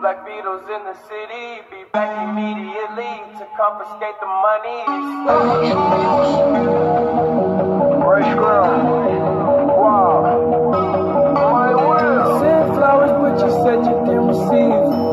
Black Beatles in the city, be back immediately to confiscate the money. Fresh. Wow. My flowers, but you said you didn't receive.